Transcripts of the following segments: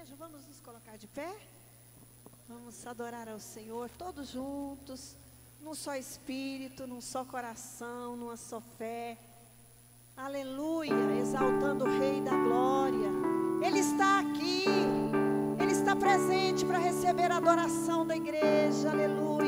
igreja, vamos nos colocar de pé? Vamos adorar ao Senhor todos juntos, num só espírito, num só coração, numa só fé. Aleluia, exaltando o Rei da Glória. Ele está aqui, ele está presente para receber a adoração da igreja. Aleluia.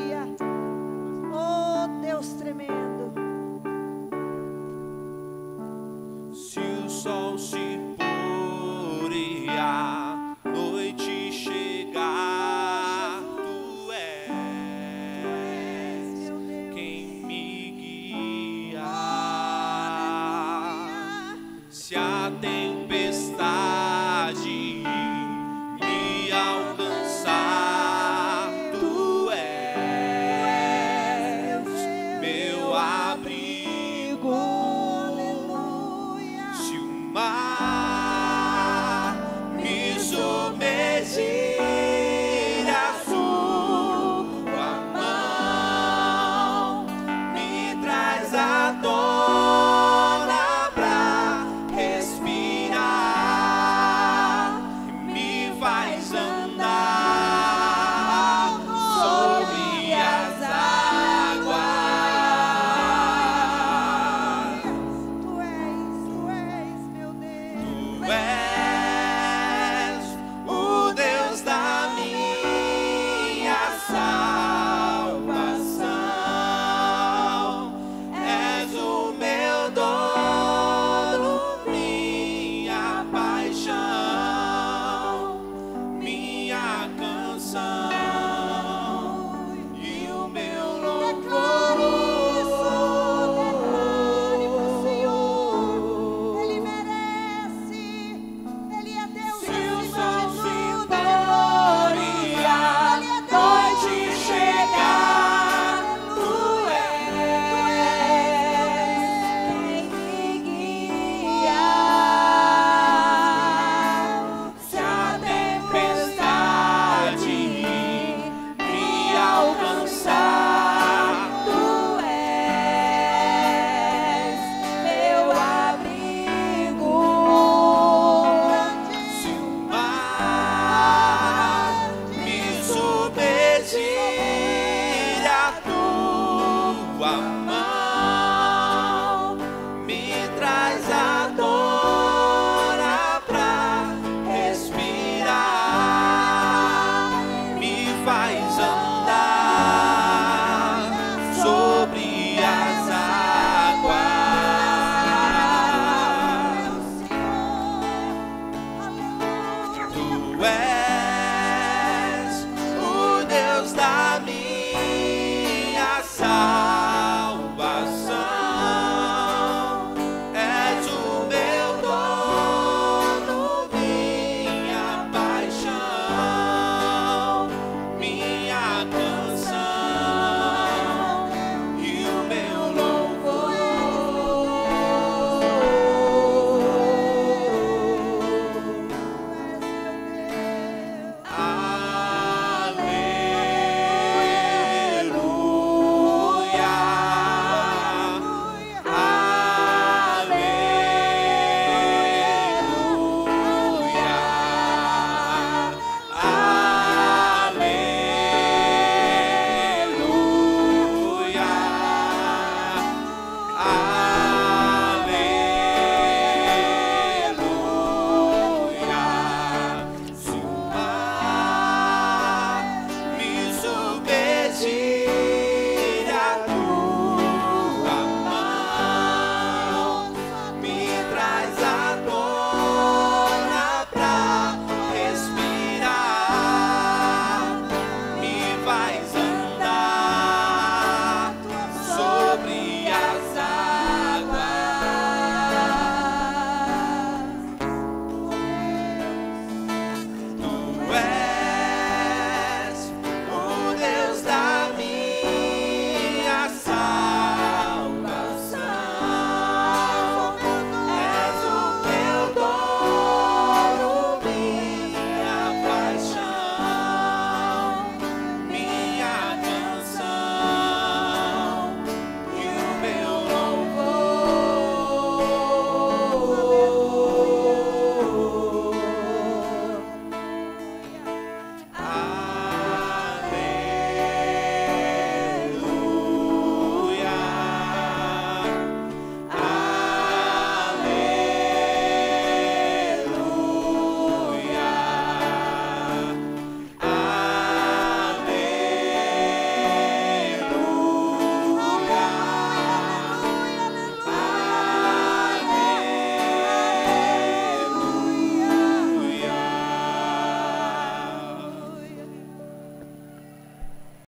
abrir.